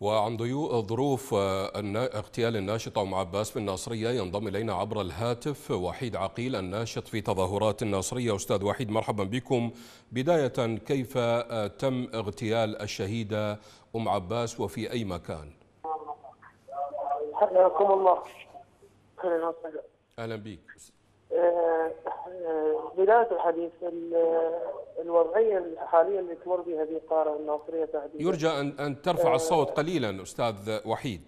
وعن ظروف آه، اغتيال الناشط أم عباس في الناصرية ينضم إلينا عبر الهاتف. وحيد عقيل الناشط في تظاهرات الناصرية. أستاذ وحيد مرحبا بكم. بداية كيف آه، تم اغتيال الشهيدة أم عباس وفي أي مكان؟ حياكم الله. أهلا بك بداية الحديث ال- الوضعية الحالية اللي تمر بها هذه القارة الناصرية تحديدا. يرجى أن أن ترفع الصوت قليلا أستاذ وحيد.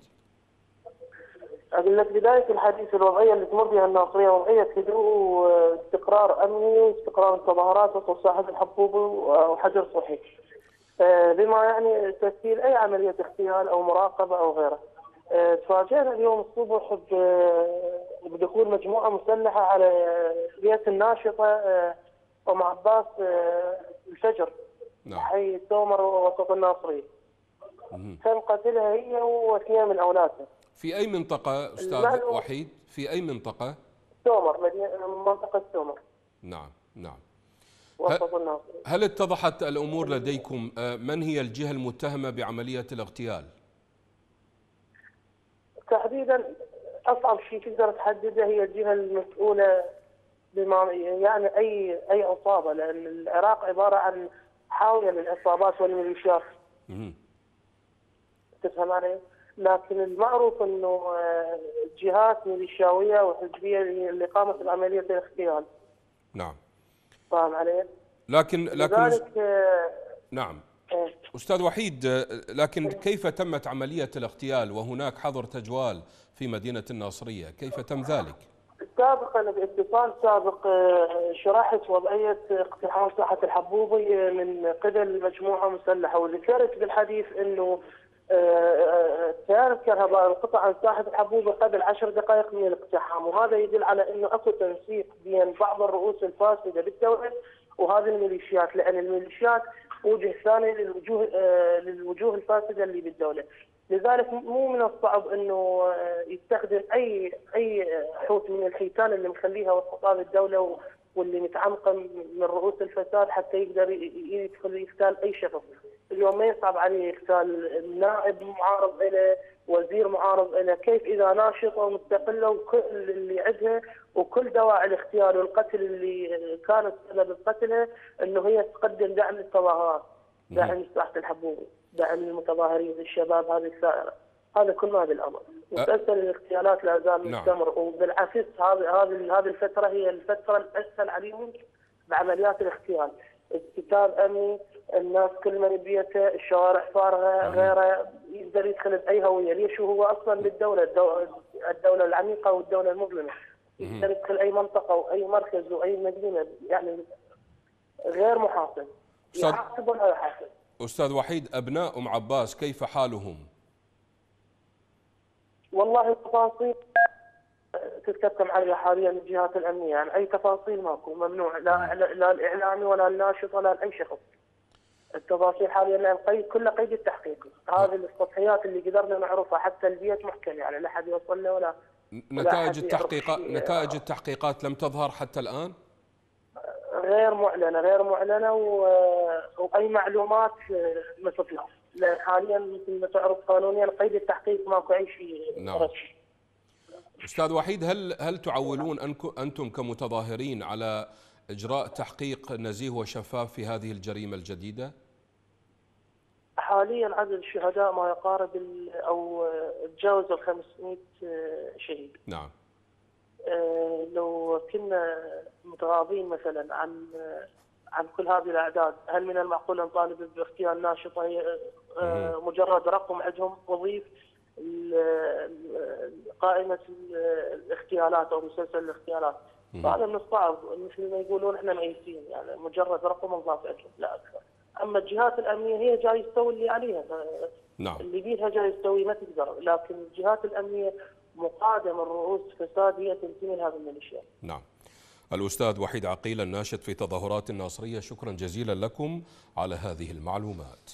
أقول لك بداية الحديث الوضعية اللي تمر بها الناصرية وضعية هدوء واستقرار أمني واستقرار التظاهرات وسط ساحة الحبوب وحجر صحي. آه، بما يعني تسهيل أي عملية اغتيال أو مراقبة أو غيره. آه، تفاجئنا اليوم الصبح ب- بدخول مجموعة مسلحة على بيت الناشطة آه، أم عباس آه، الفجر نعم. حي التومر وسط الناصرية. مهم. تم قتلها هي واثنين من أولادها. في أي منطقة أستاذ المعلوم- وحيد؟ في أي منطقة؟ تومر مدينة منطقة تومر. نعم نعم. وسط الناصرية. هل اتضحت الأمور لديكم؟ آه، من هي الجهة المتهمة بعملية الاغتيال تحديدا أصعب شيء تقدر تحدده هي الجهة المسؤولة بما يعني اي أي عصابه لأن العراق عبارة عن حاوية للعصابات والميليشيات. تفهم علي؟ لكن المعروف إنه آه، جهات ميليشياوية وحزبية اللي قامت بعمليه الاغتيال نعم فاهم علي؟ لكن لكن لذلك آه، نعم أستاذ وحيد لكن كيف تمت عملية الاغتيال وهناك حظر تجوال في مدينة الناصرية؟ كيف تم ذلك؟ سابقا باتصال سابق آه، شرحت وضعية اقتحام ساحة الحبوبي آه، من قبل مجموعة مسلحة. وذكرت بالحديث إنه آه، التيار الكهربائي انقطع عن ساحة الحبوبي قبل عشر دقائق من الاقتحام. وهذا يدل على إنه أكو تنسيق بين بعض الرؤوس الفاسدة بالدولة وهذه الميليشيات لأن الميليشيات وجه ثاني للوجوه آه، للوجوه الفاسدة اللي بالدولة. لذلك مو من الصعب إنه آه، يستخدم أي أي حوت من الحيتان اللي مخليها وسط الدولة واللي متعمقة من رؤوس الفساد حتى يقدر يدخل يغتال أي شخص. اليوم ما يصعب عليه يغتال نائب معارض له، وزير معارض له، كيف إذا ناشطه ومستقله وكل اللي عندها وكل دواعي الاغتيال والقتل اللي كانت سبب قتلها إنه هي تقدم دعم للتظاهرات، دعم ساحه الحبوبي، دعم المتظاهرين الشباب هذه الثائره. هذا كل ما بالأمر. مسلسل الاغتيالات لا زال نعم. مستمر وبالعكس هذه هذه هذه الفترة هي الفترة الاسهل عليهم بعمليات الاغتيال. استتاب امني، الناس كل من بيته، الشوارع فارغه، غيره يقدر يدخل بأي هوية، ليش هو أصلا الدو- الدولة العميقة والدولة المظلمة. يقدر يدخل أي منطقة واي مركز واي مدينة. يعني غير محاصر. يحاسب ولا يحاسب. أستاذ وحيد أبناء أم عباس كيف حالهم؟ والله التفاصيل تتكتم عليها حاليا الجهات الأمنية. يعني أي تفاصيل ماكو ممنوع. لا لا, لا الإعلامي ولا الناشط ولا لاي شخص. التفاصيل حاليا لأن قيد كله قيد التحقيق، هذه السطحيات اللي قدرنا نعرفها حتى البيت محكم يعني لا أحد يوصل له ولا نتائج التحقيقات. نتائج التحقيقات لم تظهر حتى الآن غير معلنة غير معلنة و... وأي معلومات ما تطلع لأن حاليا مثل ما تعرف قانونيا قيد التحقيق ماكو أي شيء نعم. أستاذ وحيد هل هل تعولون أنتم كمتظاهرين على إجراء تحقيق نزيه وشفاف في هذه الجريمة الجديدة؟ حاليا عدد الشهداء ما يقارب أو تجاوز ال 500 شهيد. نعم آه، لو كنا متغاضين مثلا عن عن كل هذه الأعداد، هل من المعقول أن نطالب باغتيال ناشطه هي آه، مجرد رقم عندهم وظيف قائمة ال- الاغتيالات أو مسلسل الاغتيالات. هذا من الصعب مثل ما يقولون إحنا ميتين يعني مجرد رقم نضاف عندهم لا أكثر. أما الجهات الأمنية هي جاي تسوي اللي عليها نعم. اللي بيها جاي تسوي ما تقدر. لكن الجهات الأمنية مقادة من رؤوس فساد هي تنتمي لهذه الميليشيا. نعم. الأستاذ وحيد عقيل الناشط في تظاهرات الناصرية شكرا جزيلا لكم على هذه المعلومات.